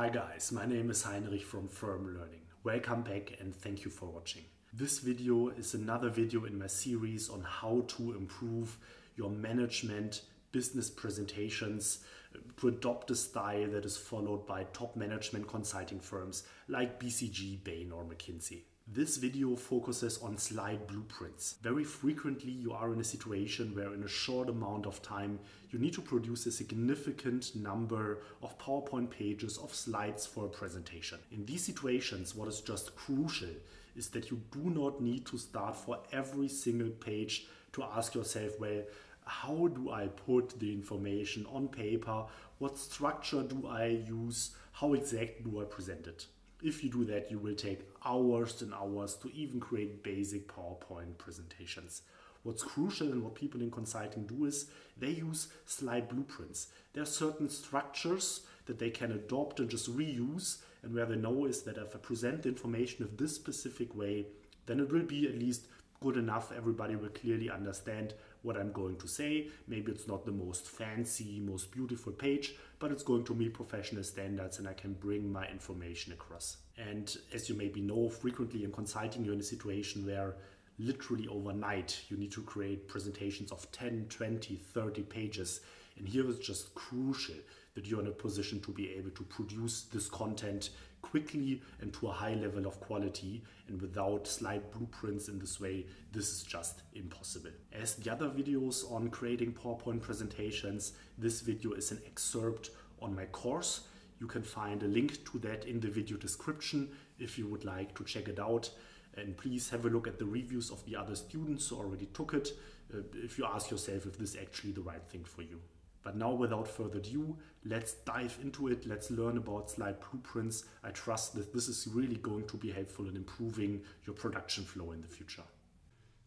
Hi guys, my name is Heinrich from Firm Learning. Welcome back and thank you for watching. This video is another video in my series on how to improve your management business presentations to adopt a style that is followed by top management consulting firms like BCG, Bain or McKinsey. This video focuses on slide blueprints. Very frequently you are in a situation where in a short amount of time you need to produce a significant number of PowerPoint pages of slides for a presentation. In these situations what is just crucial is that you do not need to start for every single page to ask yourself, well, how do I put the information on paper? What structure do I use? How exactly do I present it? If you do that, you will take hours and hours to even create basic PowerPoint presentations. What's crucial and what people in consulting do is they use slide blueprints. There are certain structures that they can adopt and just reuse, and where they know is that if I present the information of this specific way, then it will be at least good enough. Everybody will clearly understand what I'm going to say. Maybe it's not the most fancy, most beautiful page, but it's going to meet professional standards and I can bring my information across. And as you maybe know, frequently in consulting, you're in a situation where literally overnight you need to create presentations of 10, 20, 30 pages. And here it's just crucial that you're in a position to be able to produce this content quickly and to a high level of quality. And without slide blueprints in this way, this is just impossible. As the other videos on creating PowerPoint presentations, this video is an excerpt on my course. You can find a link to that in the video description if you would like to check it out. And please have a look at the reviews of the other students who already took it uh, if you ask yourself if this is actually the right thing for you. But now without further ado, let's dive into it. Let's learn about slide blueprints. I trust that this is really going to be helpful in improving your production flow in the future.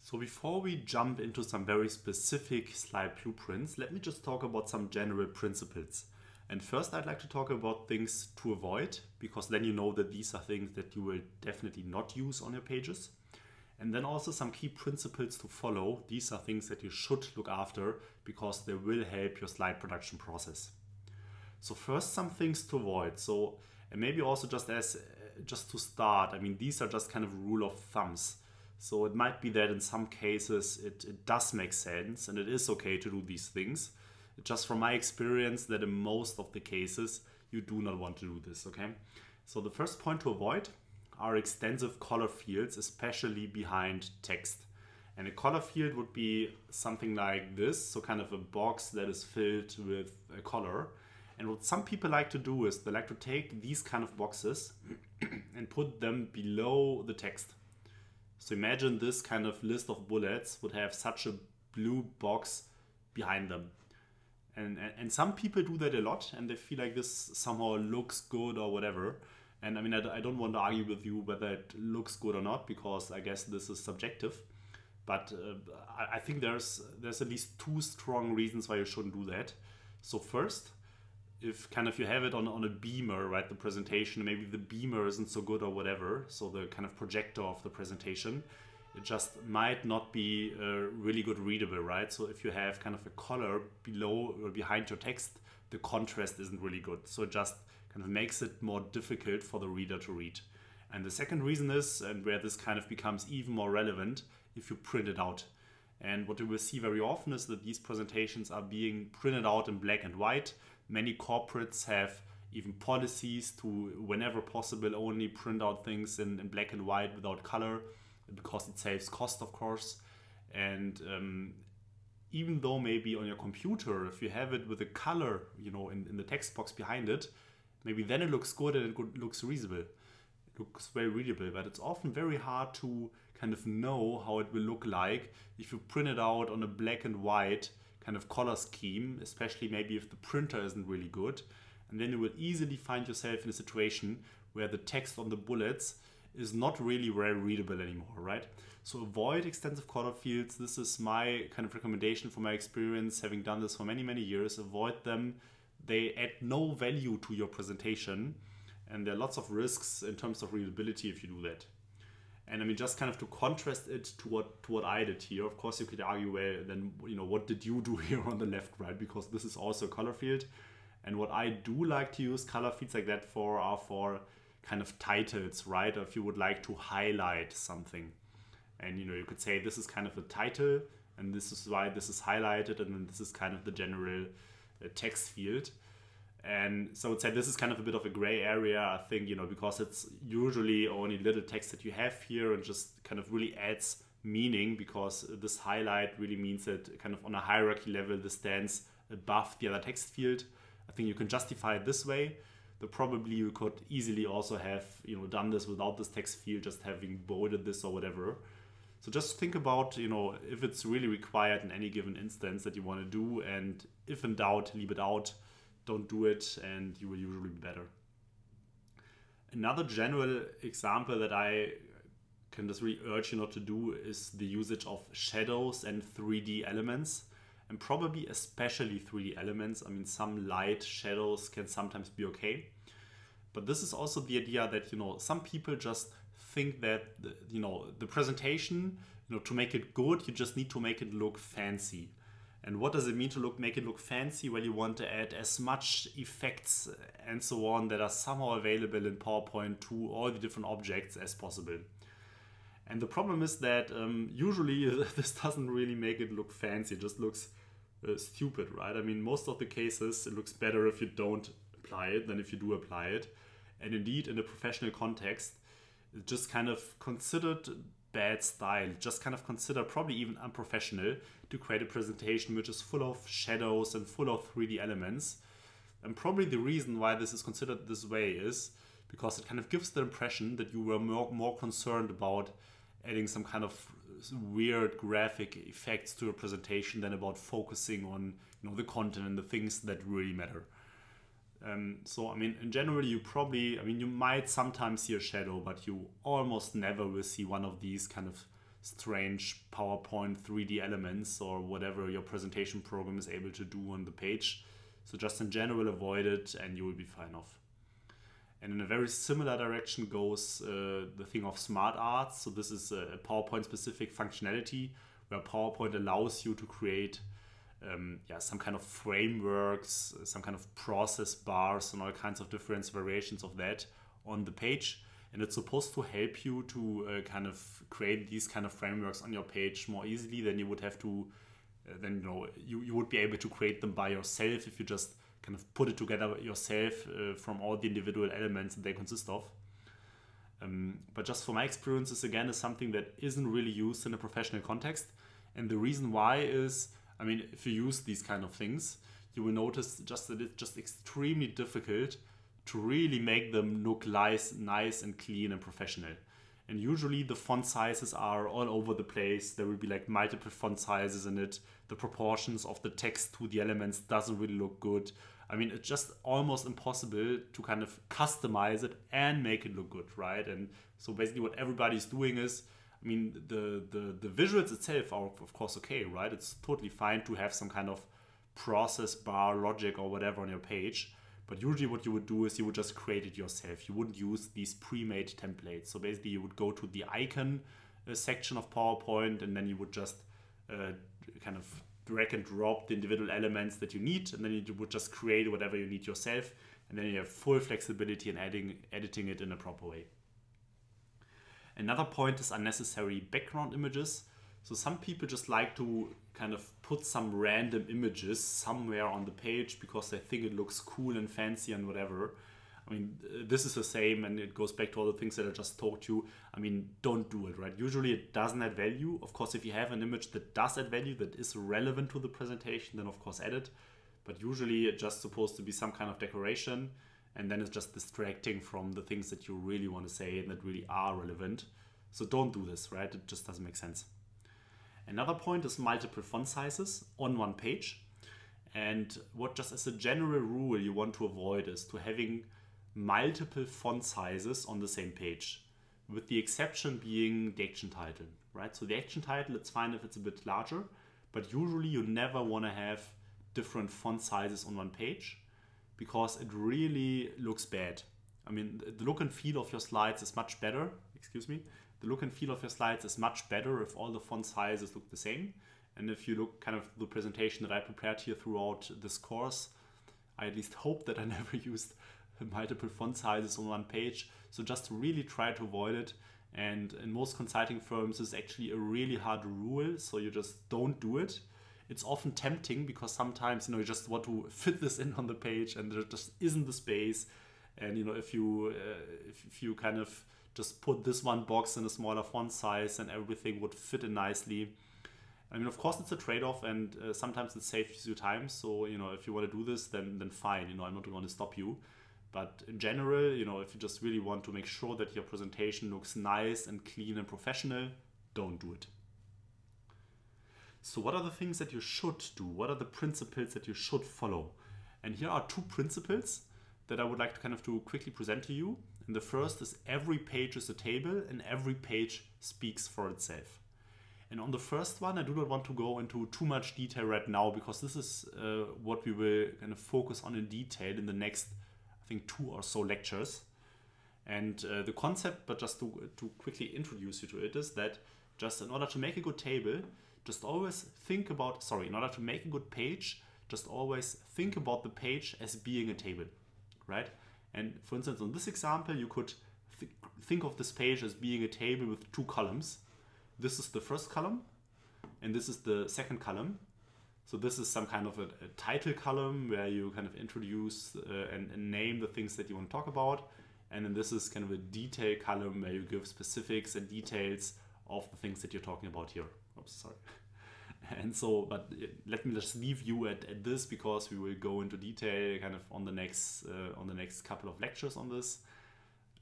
So before we jump into some very specific slide blueprints, let me just talk about some general principles. And first I'd like to talk about things to avoid, because then you know that these are things that you will definitely not use on your pages. And then also some key principles to follow. These are things that you should look after because they will help your slide production process. So first some things to avoid. So and maybe also just as uh, just to start, I mean these are just kind of rule of thumbs. So it might be that in some cases it, it does make sense and it is okay to do these things. Just from my experience that in most of the cases you do not want to do this, okay? So the first point to avoid are extensive color fields, especially behind text. And a color field would be something like this, so kind of a box that is filled with a color. And what some people like to do is they like to take these kind of boxes and put them below the text. So imagine this kind of list of bullets would have such a blue box behind them. And, and, and some people do that a lot and they feel like this somehow looks good or whatever. And I mean, I, I don't want to argue with you whether it looks good or not, because I guess this is subjective. But uh, I, I think there's there's at least two strong reasons why you shouldn't do that. So first, if kind of you have it on, on a beamer, right, the presentation, maybe the beamer isn't so good or whatever, so the kind of projector of the presentation, it just might not be uh, really good readable, right? So if you have kind of a color below or behind your text, the contrast isn't really good. So it just kind of makes it more difficult for the reader to read. And the second reason is, and where this kind of becomes even more relevant, if you print it out. And what you will see very often is that these presentations are being printed out in black and white. Many corporates have even policies to, whenever possible, only print out things in, in black and white without color because it saves cost, of course. And um, even though maybe on your computer, if you have it with a color, you know, in, in the text box behind it, maybe then it looks good and it looks readable. It looks very readable, but it's often very hard to kind of know how it will look like if you print it out on a black and white kind of color scheme, especially maybe if the printer isn't really good. And then you will easily find yourself in a situation where the text on the bullets is not really very readable anymore, right? So avoid extensive color fields. This is my kind of recommendation from my experience, having done this for many, many years. Avoid them they add no value to your presentation and there are lots of risks in terms of readability if you do that. And I mean, just kind of to contrast it to what to what I did here. Of course, you could argue, well, then you know, what did you do here on the left, right? Because this is also a color field, And what I do like to use color fields like that for are for kind of titles, right? Or if you would like to highlight something. And you know, you could say this is kind of the title, and this is why this is highlighted, and then this is kind of the general text field. And so I would say this is kind of a bit of a gray area, I think, you know, because it's usually only little text that you have here and just kind of really adds meaning because this highlight really means that kind of on a hierarchy level, this stands above the other text field. I think you can justify it this way. But probably you could easily also have, you know, done this without this text field, just having bolded this or whatever. So just think about, you know, if it's really required in any given instance that you want to do, and if in doubt, leave it out don't do it and you will usually be better. Another general example that I can just really urge you not to do is the usage of shadows and 3D elements and probably especially 3D elements. I mean, some light shadows can sometimes be okay. But this is also the idea that, you know, some people just think that, you know, the presentation, you know, to make it good, you just need to make it look fancy. And what does it mean to look make it look fancy? Well, you want to add as much effects and so on that are somehow available in PowerPoint to all the different objects as possible. And the problem is that um, usually this doesn't really make it look fancy. It just looks uh, stupid, right? I mean, most of the cases it looks better if you don't apply it than if you do apply it. And indeed, in a professional context, just kind of considered bad style. Just kind of consider probably even unprofessional to create a presentation which is full of shadows and full of 3D elements. And probably the reason why this is considered this way is because it kind of gives the impression that you were more, more concerned about adding some kind of weird graphic effects to a presentation than about focusing on you know the content and the things that really matter. Um, so I mean, in general, you probably, I mean, you might sometimes see a shadow, but you almost never will see one of these kind of strange PowerPoint 3D elements or whatever your presentation program is able to do on the page. So just in general, avoid it, and you will be fine off. And in a very similar direction goes uh, the thing of smart arts. So this is a PowerPoint specific functionality where PowerPoint allows you to create um, yeah, some kind of frameworks, some kind of process bars, and all kinds of different variations of that on the page. And it's supposed to help you to uh, kind of create these kind of frameworks on your page more easily than you would have to. Uh, then you know you, you would be able to create them by yourself if you just kind of put it together yourself uh, from all the individual elements that they consist of. Um, but just from my experiences, again, is something that isn't really used in a professional context. And the reason why is I mean, if you use these kind of things, you will notice just that it's just extremely difficult to really make them look nice, nice and clean and professional. And usually the font sizes are all over the place. There will be like multiple font sizes in it. The proportions of the text to the elements doesn't really look good. I mean, it's just almost impossible to kind of customize it and make it look good, right? And so basically what everybody's doing is I mean, the, the, the visuals itself are, of course, okay, right? It's totally fine to have some kind of process bar logic or whatever on your page. But usually, what you would do is you would just create it yourself. You wouldn't use these pre made templates. So basically, you would go to the icon uh, section of PowerPoint and then you would just uh, kind of drag and drop the individual elements that you need. And then you would just create whatever you need yourself. And then you have full flexibility in adding, editing it in a proper way. Another point is unnecessary background images. So some people just like to kind of put some random images somewhere on the page because they think it looks cool and fancy and whatever. I mean, this is the same and it goes back to all the things that I just talked you. I mean, don't do it, right? Usually it doesn't add value. Of course, if you have an image that does add value, that is relevant to the presentation, then of course add it. But usually it's just supposed to be some kind of decoration and then it's just distracting from the things that you really want to say and that really are relevant. So don't do this, right? It just doesn't make sense. Another point is multiple font sizes on one page. And what just as a general rule you want to avoid is to having multiple font sizes on the same page, with the exception being the action title, right? So the action title, it's fine if it's a bit larger, but usually you never want to have different font sizes on one page because it really looks bad. I mean, the look and feel of your slides is much better. Excuse me. The look and feel of your slides is much better if all the font sizes look the same. And if you look kind of the presentation that I prepared here throughout this course, I at least hope that I never used multiple font sizes on one page. So just really try to avoid it. And in most consulting firms, it's actually a really hard rule. So you just don't do it. It's often tempting because sometimes you know you just want to fit this in on the page, and there just isn't the space. And you know if you uh, if, if you kind of just put this one box in a smaller font size, and everything would fit in nicely. I mean, of course, it's a trade-off, and uh, sometimes it saves you time. So, you know, if you want to do this, then then fine. You know, I'm not going to stop you. But in general, you know, if you just really want to make sure that your presentation looks nice and clean and professional, don't do it. So, what are the things that you should do? What are the principles that you should follow? And here are two principles that I would like to kind of to quickly present to you. And the first is every page is a table and every page speaks for itself. And on the first one, I do not want to go into too much detail right now because this is uh, what we will kind of focus on in detail in the next, I think, two or so lectures. And uh, the concept, but just to, to quickly introduce you to it, is that just in order to make a good table, just always think about, sorry, in order to make a good page, just always think about the page as being a table, right? And for instance, on this example, you could th think of this page as being a table with two columns this is the first column and this is the second column. So this is some kind of a, a title column where you kind of introduce uh, and, and, name the things that you want to talk about. And then this is kind of a detail column where you give specifics and details of the things that you're talking about here. Oops, sorry. And so, but uh, let me just leave you at, at this because we will go into detail kind of on the next uh, on the next couple of lectures on this.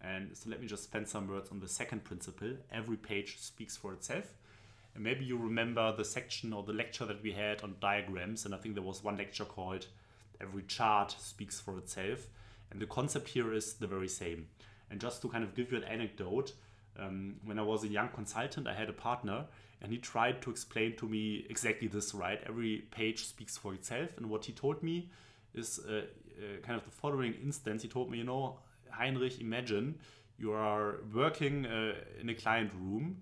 And so let me just spend some words on the second principle. Every page speaks for itself. And maybe you remember the section or the lecture that we had on diagrams. And I think there was one lecture called Every Chart Speaks for Itself. And the concept here is the very same. And just to kind of give you an anecdote, um, when I was a young consultant, I had a partner and he tried to explain to me exactly this, right? Every page speaks for itself. And what he told me is uh, uh, kind of the following instance. He told me, you know, Heinrich, imagine you are working uh, in a client room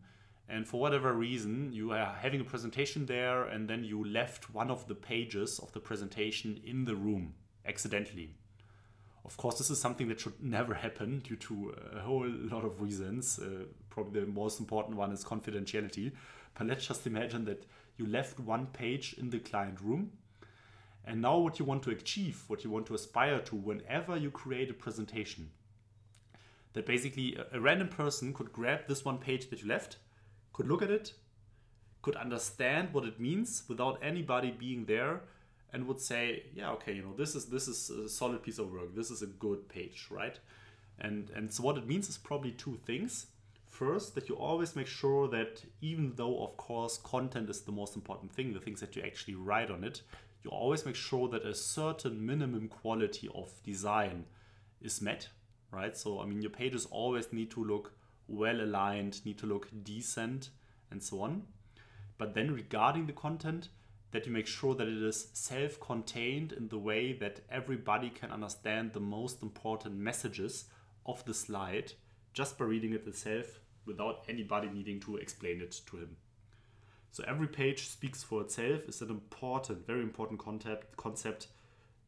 and for whatever reason you are having a presentation there and then you left one of the pages of the presentation in the room accidentally. Of course, this is something that should never happen due to a whole lot of reasons. Uh, probably the most important one is confidentiality. But let's just imagine that you left one page in the client room and now what you want to achieve, what you want to aspire to whenever you create a presentation. That basically a, a random person could grab this one page that you left, could look at it, could understand what it means without anybody being there and would say, yeah, okay, you know, this is this is a solid piece of work. This is a good page, right? And and so what it means is probably two things. First, that you always make sure that even though of course content is the most important thing, the things that you actually write on it, you always make sure that a certain minimum quality of design is met, right? So, I mean, your pages always need to look well aligned, need to look decent, and so on. But then, regarding the content, that you make sure that it is self contained in the way that everybody can understand the most important messages of the slide just by reading it itself without anybody needing to explain it to him. So every page speaks for itself is an important, very important concept concept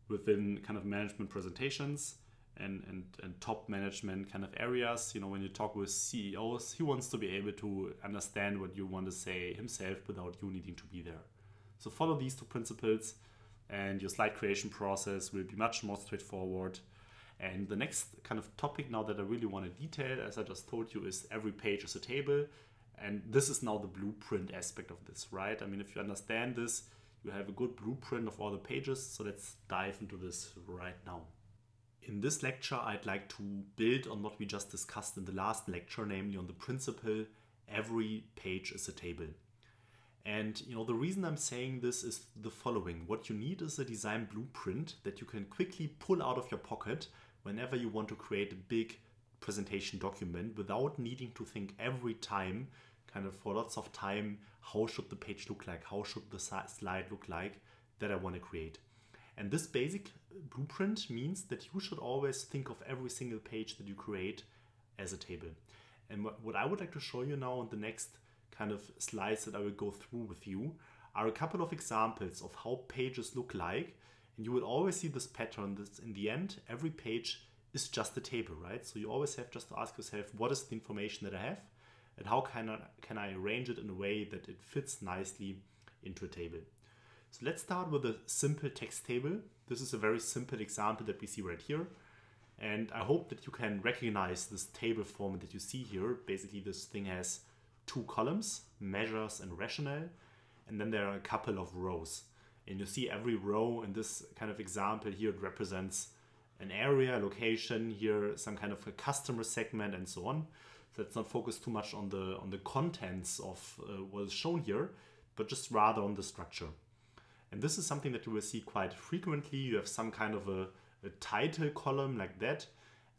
within kind of management presentations and, and, and top management kind of areas. You know, when you talk with CEOs, he wants to be able to understand what you want to say himself without you needing to be there. So follow these two principles and your slide creation process will be much more straightforward. And the next kind of topic now that I really want to detail, as I just told you, is every page is a table. And this is now the blueprint aspect of this, right? I mean, if you understand this, you have a good blueprint of all the pages. So let's dive into this right now. In this lecture, I'd like to build on what we just discussed in the last lecture, namely on the principle every page is a table. And you know the reason I'm saying this is the following. What you need is a design blueprint that you can quickly pull out of your pocket whenever you want to create a big presentation document without needing to think every time kind of for lots of time how should the page look like? How should the slide look like that i want to create? And this basic blueprint means that you should always think of every single page that you create as a table. And what i would like to show you now on the next kind of slides that i will go through with you are a couple of examples of how pages look like And you will always see this pattern that in the end, every page is just a table, right? So you always have just to ask yourself, what is the information that I have? And how can I, can I arrange it in a way that it fits nicely into a table? So let's start with a simple text table. This is a very simple example that we see right here. And I hope that you can recognize this table format that you see here. Basically, this thing has two columns, measures and rationale, and then there are a couple of rows. And you see every row in this kind of example here, it represents an area, location, here some kind of a customer segment and so on. So let's not focus too much on the on the contents of uh, what is shown here, but just rather on the structure. And this is something that you will see quite frequently. You have some kind of a, a title column like that,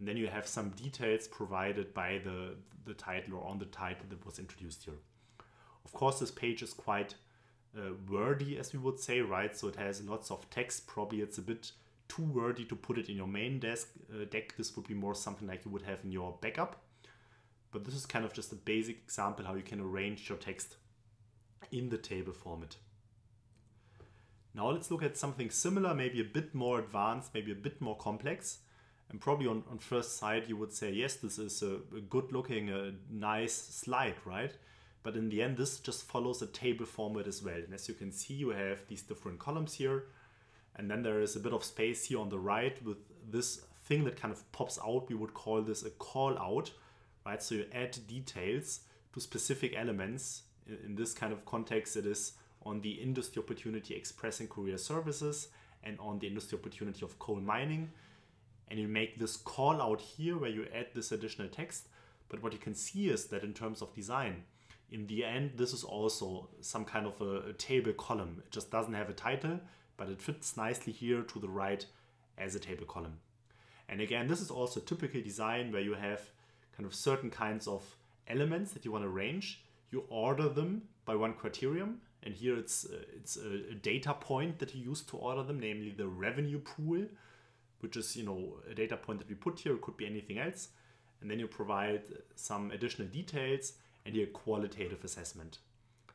and then you have some details provided by the, the title or on the title that was introduced here. Of course, this page is quite uh, wordy, as we would say, right? So it has lots of text. Probably it's a bit too wordy to put it in your main desk uh, deck. This would be more something like you would have in your backup. But this is kind of just a basic example how you can arrange your text in the table format. Now let's look at something similar, maybe a bit more advanced, maybe a bit more complex. And probably on, on first sight you would say, yes, this is a, a good looking, a nice slide, right? But in the end, this just follows a table format as well. And as you can see, you have these different columns here. And then there is a bit of space here on the right with this thing that kind of pops out. We would call this a call out, right? So you add details to specific elements. In this kind of context, it is on the industry opportunity express and courier services and on the industry opportunity of coal mining. And you make this call out here where you add this additional text. But what you can see is that in terms of design, in the end, this is also some kind of a, table column. It just doesn't have a title, but it fits nicely here to the right as a table column. And again, this is also typical design where you have kind of certain kinds of elements that you want to arrange. You order them by one criterion, and here it's it's a, a, data point that you use to order them, namely the revenue pool, which is you know a data point that we put here. It could be anything else, and then you provide some additional details and your qualitative assessment.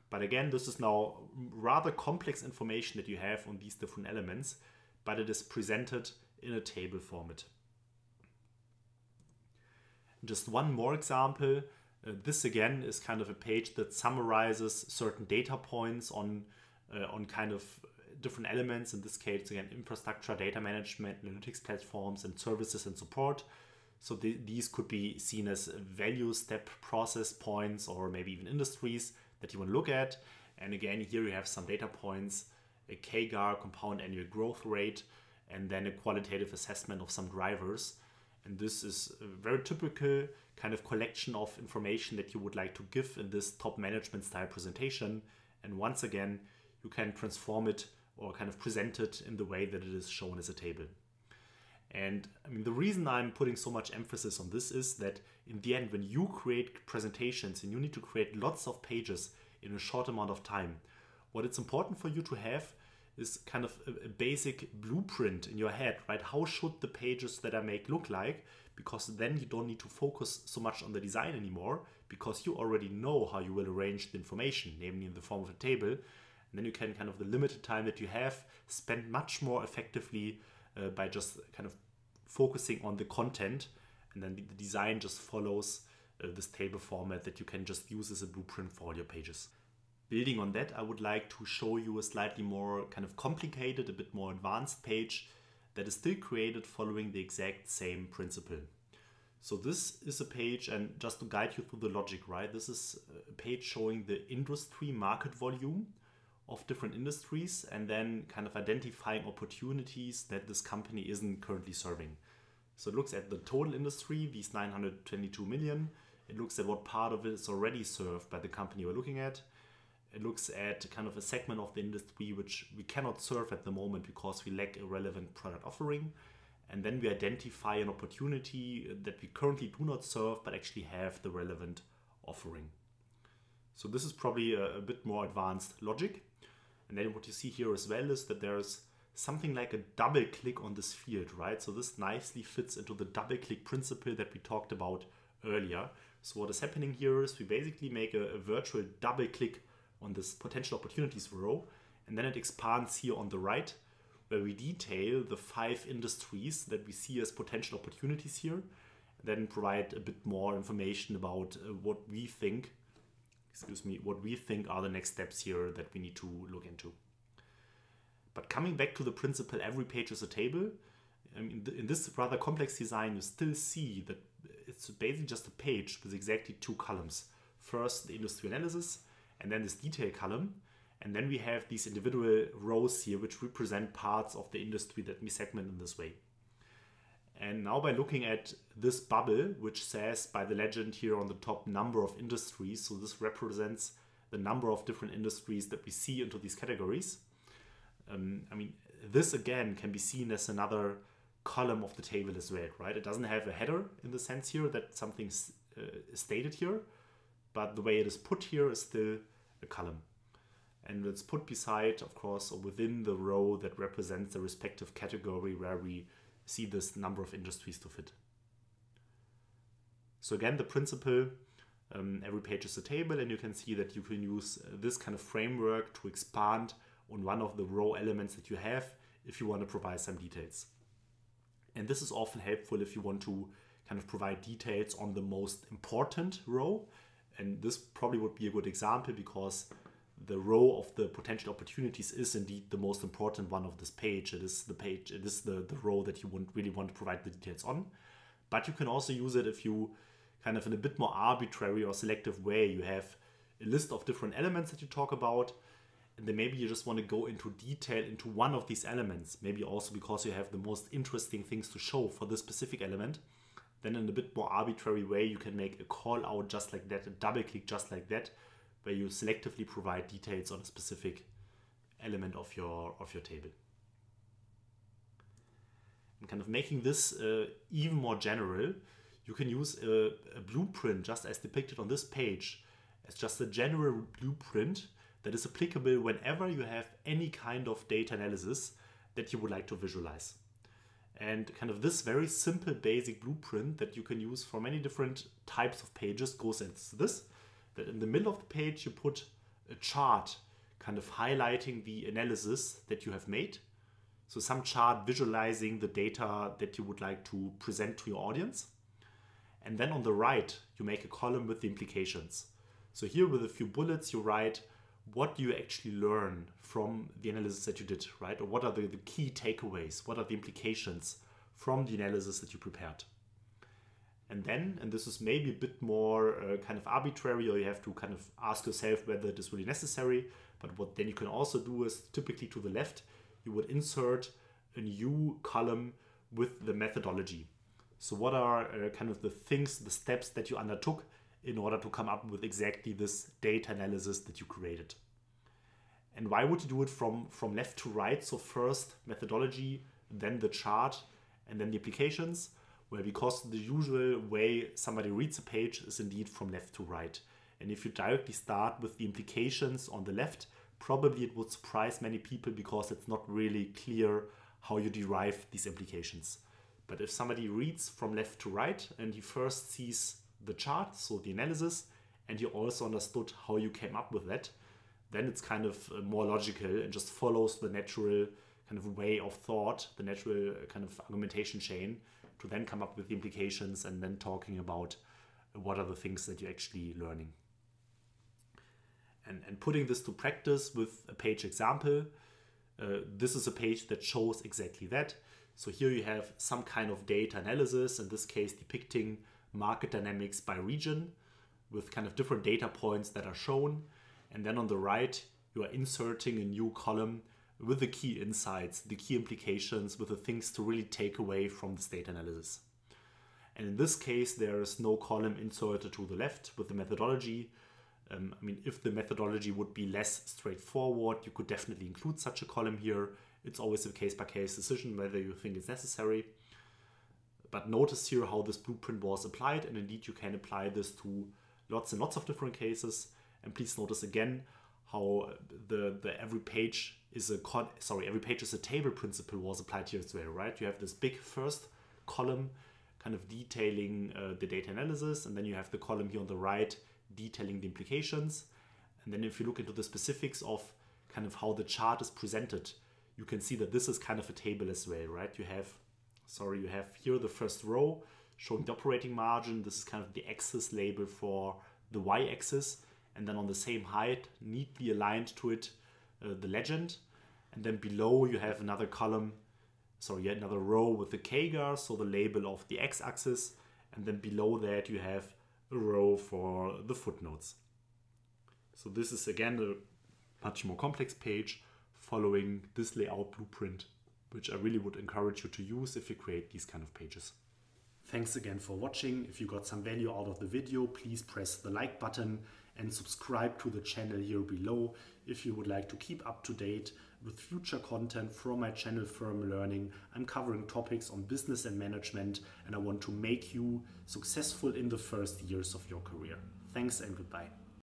But again, this is now rather complex information that you have on these different elements, but it is presented in a table format. Just one more example uh, this again is kind of a page that summarizes certain data points on, uh, on kind of different elements. In this case, again, infrastructure, data management, analytics platforms, and services and support. So the, these could be seen as value step process points or maybe even industries that you want to look at. And again, here you have some data points, a CAGR, compound annual growth rate, and then a qualitative assessment of some drivers. And this is a very typical kind of collection of information that you would like to give in this top management style presentation. And once again, you can transform it or kind of presented in the way that it is shown as a table. And I mean, the reason I'm putting so much emphasis on this is that in the end, when you create presentations and you need to create lots of pages in a short amount of time, what it's important for you to have is kind of a, basic blueprint in your head, right? How should the pages that I make look like? Because then you don't need to focus so much on the design anymore because you already know how you will arrange the information, namely in the form of a table. And then you can kind of the limited time that you have spend much more effectively uh, by just kind of focusing on the content and then the design just follows uh, this table format that you can just use as a blueprint for all your pages. Building on that, I would like to show you a slightly more kind of complicated, a bit more advanced page that is still created following the exact same principle. So this is a page, and just to guide you through the logic, right? This is a page showing the industry market volume of different industries and then kind of identifying opportunities that this company isn't currently serving. So it looks at the total industry, these 922 million. It looks at what part of it is already served by the company we're looking at it looks at kind of a segment of the industry which we cannot serve at the moment because we lack a relevant product offering. And then we identify an opportunity that we currently do not serve but actually have the relevant offering. So this is probably a, a bit more advanced logic. And then what you see here as well is that there's something like a double click on this field, right? So this nicely fits into the double click principle that we talked about earlier. So what is happening here is we basically make a, a virtual double click on this potential opportunities row. And then it expands here on the right where we detail the five industries that we see as potential opportunities here, then provide a bit more information about uh, what we think, excuse me, what we think are the next steps here that we need to look into. But coming back to the principle, every page is a table. I mean, in this rather complex design, you still see that it's basically just a page with exactly two columns. First, the industry analysis, and then this detail column. And then we have these individual rows here, which represent parts of the industry that we segment in this way. And now by looking at this bubble, which says by the legend here on the top number of industries, so this represents the number of different industries that we see into these categories. Um, I mean, this again can be seen as another column of the table as well, right? It doesn't have a header in the sense here that something's uh, stated here, but the way it is put here is still a column. And it's put beside, of course, or within the row that represents the respective category where we see this number of industries to fit. So again, the principle, um, every page is a table and you can see that you can use uh, this kind of framework to expand on one of the row elements that you have if you want to provide some details. And this is often helpful if you want to kind of provide details on the most important row. And this probably would be a good example because the row of the potential opportunities is indeed the most important one of this page. It is the page, it is the, the row that you want, really want to provide the details on. But you can also use it if you kind of in a bit more arbitrary or selective way, you have a list of different elements that you talk about. And then maybe you just want to go into detail into one of these elements, maybe also because you have the most interesting things to show for this specific element. Then in a bit more arbitrary way, you can make a call out just like that, a double click just like that, where you selectively provide details on a specific element of your of your table. And kind of making this uh, even more general, you can use a, a blueprint just as depicted on this page as just a general blueprint that is applicable whenever you have any kind of data analysis that you would like to visualize. And kind of this very simple basic blueprint that you can use for many different types of pages goes into this that in the middle of the page you put a chart kind of highlighting the analysis that you have made. So some chart visualizing the data that you would like to present to your audience. And then on the right, you make a column with the implications. So here with a few bullets, you write what you actually learn from the analysis that you did, right? Or what are the, the key takeaways? What are the implications from the analysis that you prepared? And then, and this is maybe a bit more uh, kind of arbitrary, or you have to kind of ask yourself whether it is really necessary. But what then you can also do is typically to the left, you would insert a new column with the methodology. So, what are uh, kind of the things, the steps that you undertook in order to come up with exactly this data analysis that you created? And why would you do it from, from left to right? So, first methodology, then the chart, and then the applications well, because the usual way somebody reads a page is indeed from left to right. And if you directly start with the implications on the left, probably it would surprise many people because it's not really clear how you derive these implications. But if somebody reads from left to right and he first sees the chart, so the analysis, and he also understood how you came up with that, then it's kind of uh, more logical and just follows the natural kind of way of thought, the natural uh, kind of argumentation chain to then come up with the implications and then talking about what are the things that you're actually learning. And, and putting this to practice with a page example, uh, this is a page that shows exactly that. So here you have some kind of data analysis, in this case depicting market dynamics by region with kind of different data points that are shown. And then on the right, you are inserting a new column with the key insights, the key implications, with the things to really take away from this data analysis. And in this case, there is no column inserted to the left with the methodology. Um, I mean, if the methodology would be less straightforward, you could definitely include such a column here. It's always a case by case decision whether you think it's necessary. But notice here how this blueprint was applied, and indeed you can apply this to lots and lots of different cases. And please notice again how the, the every page is a con sorry every page is a table principle was applied here as well right you have this big first column kind of detailing uh, the data analysis and then you have the column here on the right detailing the implications and then if you look into the specifics of kind of how the chart is presented you can see that this is kind of a table as well, right? You have, sorry, you have here the first row showing the operating margin. This is kind of the axis label for the y-axis. And then on the same height, neatly aligned to it, uh, the legend. And then below you have another column, sorry, yet another row with the CAGR, so the label of the x-axis. And then below that you have a row for the footnotes. So this is again a much more complex page following this layout blueprint, which I really would encourage you to use if you create these kind of pages. Thanks again for watching. If you got some value out of the video, please press the like button and subscribe to the channel here below if you would like to keep up to date with future content from my channel Firm Learning. I'm covering topics on business and management and I want to make you successful in the first years of your career. Thanks and goodbye.